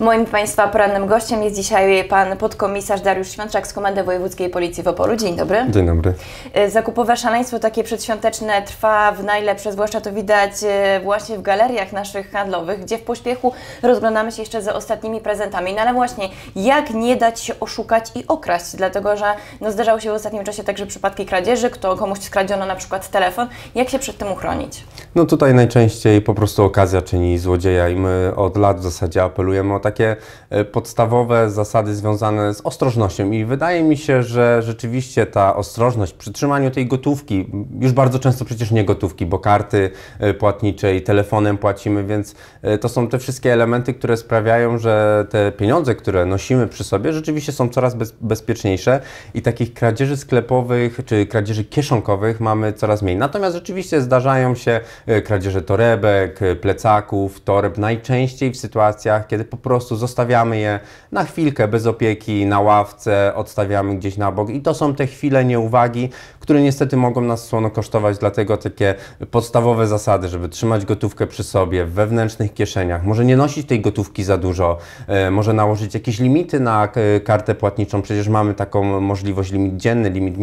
Moim Państwa porannym gościem jest dzisiaj pan podkomisarz Dariusz Świączak z Komendy Wojewódzkiej Policji w Opolu. Dzień dobry. Dzień dobry. E, zakupowe szaleństwo takie przedświąteczne trwa w najlepsze, zwłaszcza to widać e, właśnie w galeriach naszych handlowych, gdzie w pośpiechu rozglądamy się jeszcze za ostatnimi prezentami. No ale właśnie, jak nie dać się oszukać i okraść, dlatego że no, zdarzały się w ostatnim czasie także przypadki kradzieży, kto komuś skradziono na przykład telefon. Jak się przed tym uchronić? No tutaj najczęściej po prostu okazja czyni złodzieja i my od lat w zasadzie apelujemy o takie e, podstawowe zasady związane z ostrożnością i wydaje mi się, że rzeczywiście ta ostrożność przy trzymaniu tej gotówki, już bardzo często przecież nie gotówki, bo karty e, płatnicze i telefonem płacimy, więc e, to są te wszystkie elementy, które sprawiają, że te pieniądze, które nosimy przy sobie, rzeczywiście są coraz bez, bezpieczniejsze i takich kradzieży sklepowych czy kradzieży kieszonkowych mamy coraz mniej. Natomiast rzeczywiście zdarzają się kradzieże torebek, plecaków, toreb, najczęściej w sytuacjach, kiedy po prostu zostawiamy je na chwilkę bez opieki, na ławce, odstawiamy gdzieś na bok. I to są te chwile nieuwagi, które niestety mogą nas słono kosztować, dlatego takie podstawowe zasady, żeby trzymać gotówkę przy sobie, w wewnętrznych kieszeniach, może nie nosić tej gotówki za dużo, e, może nałożyć jakieś limity na e, kartę płatniczą, przecież mamy taką możliwość, limit dzienny, limit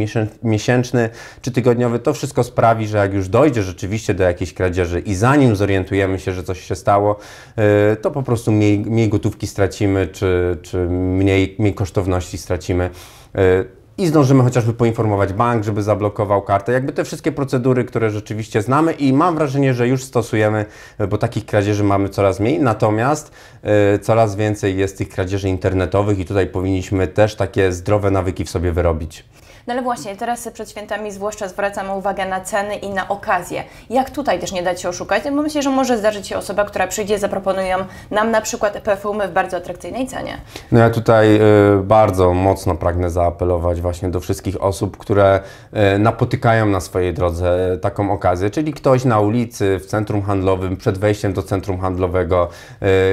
miesięczny czy tygodniowy, to wszystko sprawi, że jak już dojdzie rzeczywiście do jakiejś kradzieży i zanim zorientujemy się, że coś się stało, e, to po prostu mniej, mniej gotówki stracimy, czy, czy mniej, mniej kosztowności stracimy i zdążymy chociażby poinformować bank, żeby zablokował kartę. Jakby te wszystkie procedury, które rzeczywiście znamy i mam wrażenie, że już stosujemy, bo takich kradzieży mamy coraz mniej, natomiast y, coraz więcej jest tych kradzieży internetowych i tutaj powinniśmy też takie zdrowe nawyki w sobie wyrobić. No ale właśnie, teraz przed świętami zwłaszcza zwracamy uwagę na ceny i na okazje. Jak tutaj też nie dać się oszukać? Bo myślę, że może zdarzyć się osoba, która przyjdzie, zaproponują nam na przykład perfumy w bardzo atrakcyjnej cenie. No ja tutaj y, bardzo mocno pragnę zaapelować właśnie do wszystkich osób, które y, napotykają na swojej drodze taką okazję, czyli ktoś na ulicy, w centrum handlowym, przed wejściem do centrum handlowego,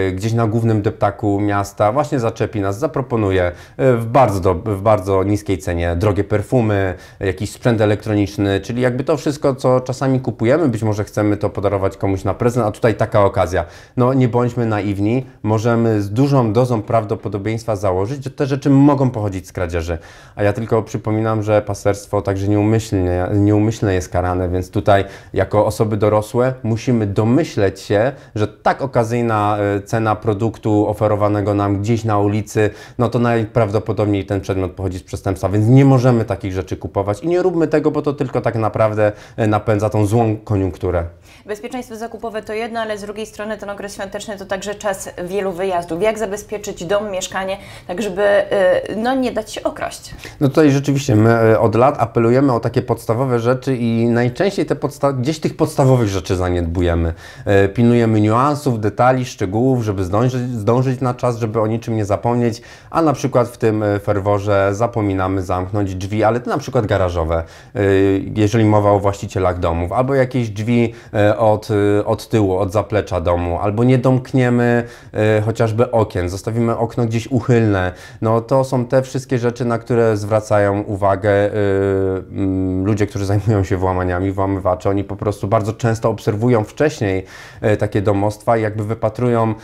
y, gdzieś na głównym deptaku miasta, właśnie zaczepi nas, zaproponuje w bardzo, do, w bardzo niskiej cenie drogie perfumy, perfumy, jakiś sprzęt elektroniczny, czyli jakby to wszystko, co czasami kupujemy, być może chcemy to podarować komuś na prezent, a tutaj taka okazja. No nie bądźmy naiwni, możemy z dużą dozą prawdopodobieństwa założyć, że te rzeczy mogą pochodzić z kradzieży. A ja tylko przypominam, że paserstwo także nieumyślnie, nieumyślne jest karane, więc tutaj jako osoby dorosłe musimy domyśleć się, że tak okazyjna e, cena produktu oferowanego nam gdzieś na ulicy, no to najprawdopodobniej ten przedmiot pochodzi z przestępstwa, więc nie możemy tak takich rzeczy kupować i nie róbmy tego, bo to tylko tak naprawdę e, napędza tą złą koniunkturę. Bezpieczeństwo zakupowe to jedno, ale z drugiej strony ten okres świąteczny to także czas wielu wyjazdów. Jak zabezpieczyć dom, mieszkanie, tak żeby e, no, nie dać się okraść? No tutaj rzeczywiście my e, od lat apelujemy o takie podstawowe rzeczy i najczęściej te podsta- gdzieś tych podstawowych rzeczy zaniedbujemy. Pilnujemy niuansów, detali, szczegółów, żeby zdążyć, zdążyć na czas, żeby o niczym nie zapomnieć, a na przykład w tym ferworze zapominamy zamknąć drzwi ale to na przykład garażowe, y, jeżeli mowa o właścicielach domów, albo jakieś drzwi y, od, y, od tyłu, od zaplecza domu, albo nie domkniemy chociażby okien, zostawimy okno gdzieś uchylne. No to są te wszystkie rzeczy, na które zwracają uwagę mm, ludzie, którzy zajmują się włamaniami, włamywacze. Oni po prostu bardzo często obserwują wcześniej takie domostwa i jakby wypatrują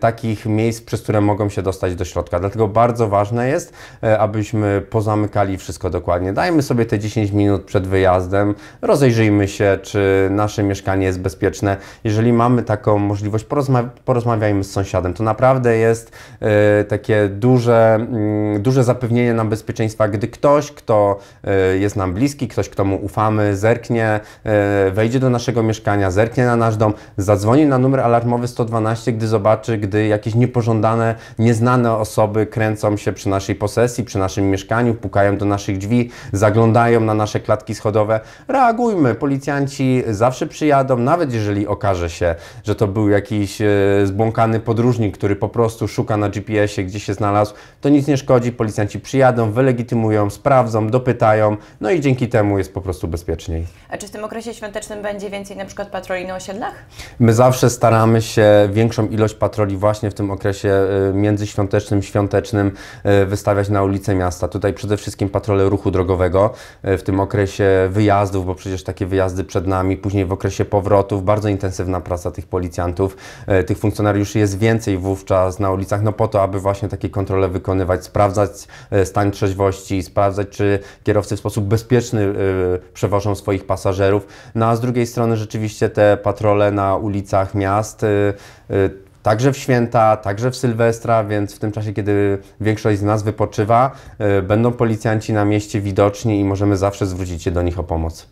takich miejsc, przez które mogą się dostać do środka. Dlatego bardzo ważne jest, abyśmy pozamykali wszystko dokładnie. Dajmy sobie te 10 minut przed wyjazdem, rozejrzyjmy się, czy nasze mieszkanie jest bezpieczne. Jeżeli mamy taką możliwość, porozma porozmawiajmy z sąsiadem. To naprawdę jest y, takie duże, y, duże zapewnienie nam bezpieczeństwa, gdy ktoś, kto y, jest nam bliski, ktoś, kto mu ufamy, zerknie, wejdzie do naszego mieszkania, zerknie na nasz dom, zadzwoni na numer alarmowy 112, gdy zobaczy, gdy jakieś niepożądane, nieznane osoby kręcą się przy naszej posesji, przy naszym mieszkaniu, pukają do naszych drzwi drzwi, zaglądają na nasze klatki schodowe. Reagujmy, policjanci zawsze przyjadą, nawet jeżeli okaże się, że to był jakiś e, zbłąkany podróżnik, który po prostu szuka na GPS-ie, gdzie się znalazł, to nic nie szkodzi, policjanci przyjadą, wylegitymują, sprawdzą, dopytają, no i dzięki temu jest po prostu bezpieczniej. A czy w tym okresie świątecznym będzie więcej na przykład patroli na osiedlach? My zawsze staramy się większą ilość patroli właśnie w tym okresie e, międzyświątecznym, świątecznym e, wystawiać na ulice miasta. Tutaj przede wszystkim patrole ruchu drogowego e, w tym okresie wyjazdów, bo przecież takie wyjazdy przed nami, później w okresie powrotów, bardzo intensywna praca tych policjantów, e, tych funkcjonariuszy jest więcej wówczas na ulicach, no po to, aby właśnie takie kontrole wykonywać, sprawdzać e, stan trzeźwości, sprawdzać, czy kierowcy w sposób bezpieczny przewożą swoich pasażerów. No a z drugiej strony rzeczywiście te patrole na ulicach miast Także w święta, także w Sylwestra, więc w tym czasie, kiedy większość z nas wypoczywa, e, będą policjanci na mieście widoczni i możemy zawsze zwrócić się do nich o pomoc.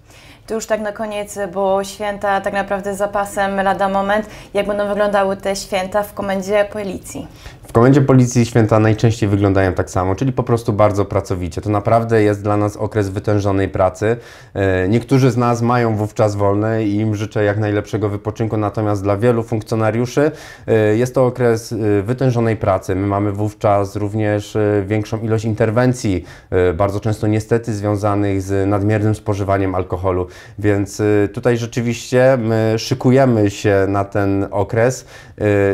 To już tak na koniec, bo święta tak naprawdę zapasem lada moment. Jak będą wyglądały te święta w komendzie policji? Komendzie policji święta najczęściej wyglądają tak samo, czyli po prostu bardzo pracowicie. To naprawdę jest dla nas okres wytężonej pracy. E, Niektórzy z nas mają wówczas wolne i im życzę jak najlepszego wypoczynku, natomiast dla wielu funkcjonariuszy e, jest to okres e, wytężonej pracy. My mamy wówczas również większą ilość interwencji, bardzo często niestety związanych z nadmiernym spożywaniem alkoholu, więc tutaj rzeczywiście my szykujemy się na ten okres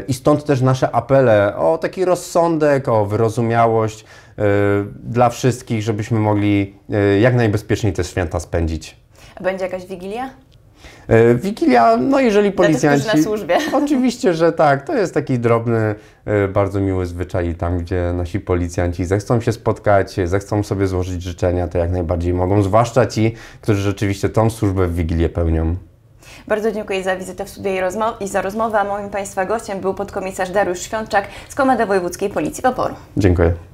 i stąd też nasze apele o taki rozsądek, o wyrozumiałość e, dla wszystkich, żebyśmy mogli e, jak najbezpieczniej te święta spędzić. A będzie jakaś wigilia? E, Wigilia, no jeżeli Dla tych, policjanci... na służbie. Oczywiście, że tak. To jest taki drobny, bardzo miły zwyczaj. Tam, gdzie nasi policjanci zechcą się spotkać, zechcą sobie złożyć życzenia, to jak najbardziej mogą. Zwłaszcza ci, którzy rzeczywiście tą służbę w Wigilię pełnią. Bardzo dziękuję za wizytę w studiu i, i za rozmowę. A moim Państwa gościem był podkomisarz Dariusz Świączak z Komendy Wojewódzkiej Policji Oporu. Dziękuję.